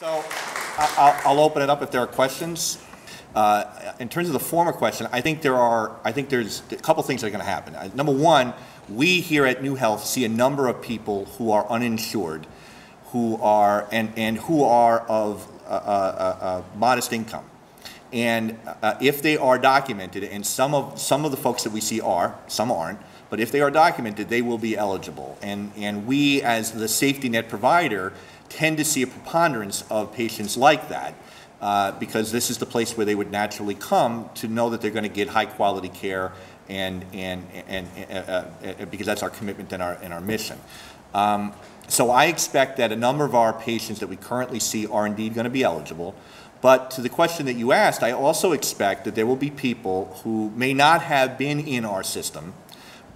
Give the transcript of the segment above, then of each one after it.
So I'll, open it up if there are questions. Uh, In terms of the former question, I think there are, I think there's a couple things that are going to happen. Uh, Number one, we here at NuHealth see a number of people who are uninsured, who are, and, and who are of uh, uh, uh, modest income. And if they are documented, and some of, some of the folks that we see are, some aren't, but if they are documented, they will be eligible. And, and we, as the safety net provider, tend to see a preponderance of patients like that, uh, because this is the place where they would naturally come to know that they're going to get high-quality care, and, and, and, uh, uh, uh, because that's our commitment and our, and our mission. Um, So I expect that a number of our patients that we currently see are indeed going to be eligible. But to the question that you asked, I also expect that there will be people who may not have been in our system,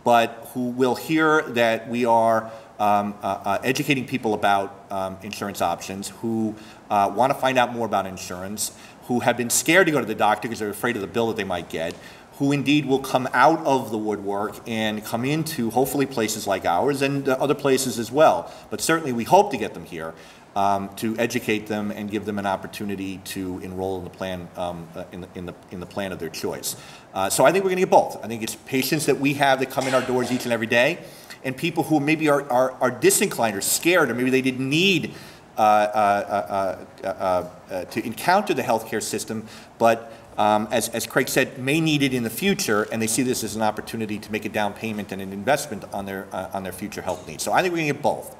but who will hear that we are um, uh, uh, educating people about um, insurance options, who uh, want to find out more about insurance, who have been scared to go to the doctor because they're afraid of the bill that they might get, who indeed will come out of the woodwork and come into hopefully places like ours and uh, other places as well. But certainly we hope to get them here um, to educate them and give them an opportunity to enroll in the plan um, uh, in, the, in, the, in the plan of their choice. Uh, so I think we're going to get both. I think it's patients that we have that come in our doors each and every day, and people who maybe are, are, are disinclined or scared, or maybe they didn't need uh, uh, uh, uh, uh, to encounter the healthcare system, but um, as, as Craig said, may need it in the future, and they see this as an opportunity to make a down payment and an investment on their, uh, on their future health needs. So I think we can get both.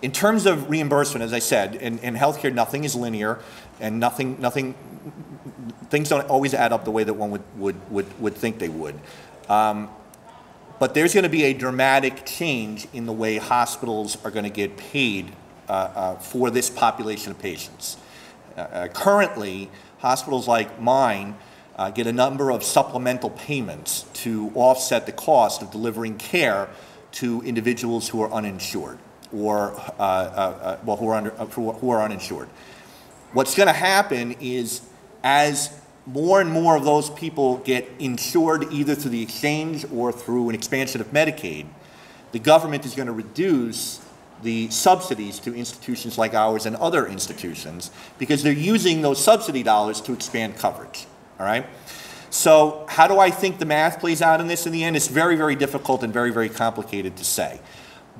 In terms of reimbursement, as I said, in, in healthcare, nothing is linear, and nothing, nothing, things don't always add up the way that one would, would, would, would think they would. Um, but there's going to be a dramatic change in the way hospitals are going to get paid uh, uh, for this population of patients. Uh, uh, currently, hospitals like mine uh, get a number of supplemental payments to offset the cost of delivering care to individuals who are uninsured or uh, well, who are, under, who are uninsured. What's going to happen is as more and more of those people get insured either through the exchange or through an expansion of Medicaid, the government is going to reduce the subsidies to institutions like ours and other institutions because they're using those subsidy dollars to expand coverage. All right? So, how do I think the math plays out in this in the end? It's very, very difficult and very, very complicated to say.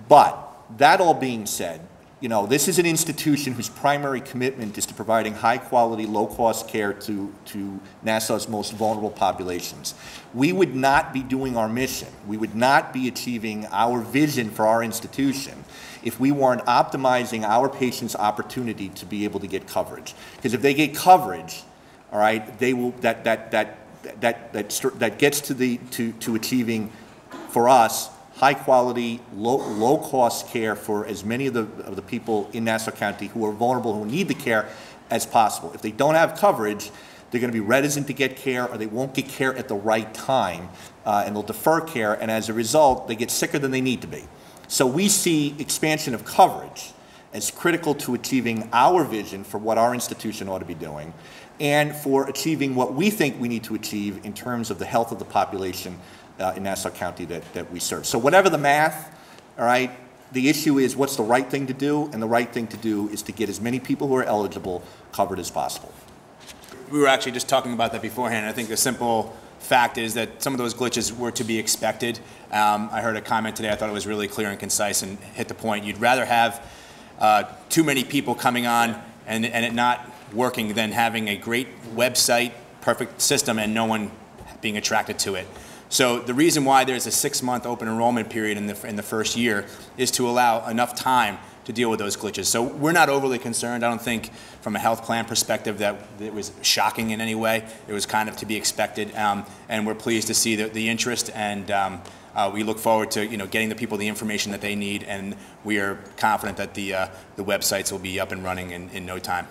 But that all being said, you know, this is an institution whose primary commitment is to providing high quality, low cost care to, to Nassau's most vulnerable populations. We would not be doing our mission, we would not be achieving our vision for our institution if we weren't optimizing our patients' opportunity to be able to get coverage. Because if they get coverage, all right, they will, that, that, that, that, that, that gets to, the, to, to achieving, for us, high quality, low, low cost care for as many of the, of the people in Nassau County who are vulnerable, who need the care as possible. If they don't have coverage, they're going to be reticent to get care or they won't get care at the right time uh, and they'll defer care and as a result they get sicker than they need to be. So we see expansion of coverage as critical to achieving our vision for what our institution ought to be doing and for achieving what we think we need to achieve in terms of the health of the population uh, in Nassau County that, that we serve. So whatever the math, all right, the issue is what's the right thing to do, and the right thing to do is to get as many people who are eligible covered as possible. We were actually just talking about that beforehand. I think the simple fact is that some of those glitches were to be expected. Um, I heard a comment today, I thought it was really clear and concise and hit the point. You'd rather have uh, too many people coming on and, and it not working than having a great website, perfect system, and no one being attracted to it. So the reason why there's a six-month open enrollment period in the, in the first year is to allow enough time to deal with those glitches. So we're not overly concerned. I don't think from a health plan perspective that it was shocking in any way. It was kind of to be expected. Um, and we're pleased to see the, the interest and um, uh, we look forward to you know getting the people the information that they need and we are confident that the, uh, the websites will be up and running in, in no time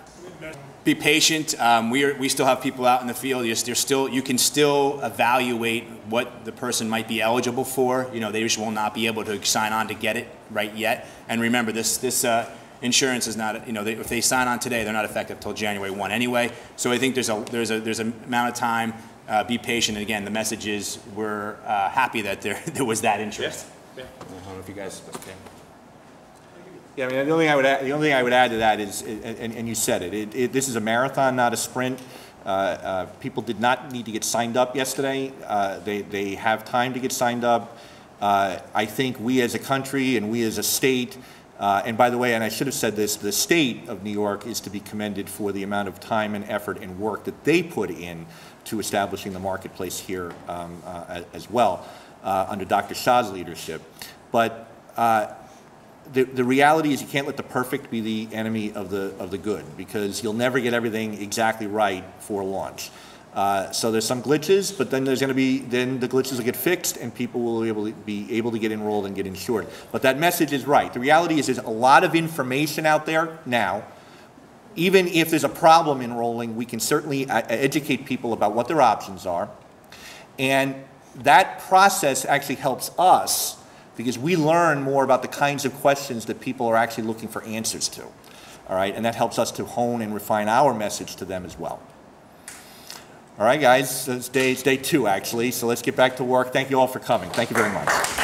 be patient. Um, we, are, we still have people out in the field. You're, you're, still, you can still evaluate what the person might be eligible for. You know, they just will not be able to sign on to get it right yet. And remember, this, this uh, insurance is not, you know, they, if they sign on today, they're not effective until January 1 anyway. So I think there's a, there's a, there's an amount of time. Uh, be patient. And again, the message is we're uh, happy that there, there was that interest. Yeah. I don't know if you guys. Yeah, I mean, the only thing I would add, the only thing I would add to that is, and, and you said it, it, it, this is a marathon, not a sprint. Uh, uh, people did not need to get signed up yesterday. Uh, they, they have time to get signed up. Uh, I think we as a country and we as a state, uh, and by the way, and I should have said this, the state of New York is to be commended for the amount of time and effort and work that they put in to establishing the marketplace here um, uh, as well, under Dr. Shah's leadership. But the, the reality is you can't let the perfect be the enemy of the, of the good because you'll never get everything exactly right for launch. Uh, so there's some glitches, but then there's going to be then the glitches will get fixed and people will be able to, be able to get enrolled and get insured. But that message is right. The reality is there's a lot of information out there now. Even if there's a problem enrolling, we can certainly uh, educate people about what their options are. And that process actually helps us because we learn more about the kinds of questions that people are actually looking for answers to. All right, and that helps us to hone and refine our message to them as well. All right, guys, it's day, it's day two actually, so let's get back to work. Thank you all for coming. Thank you very much.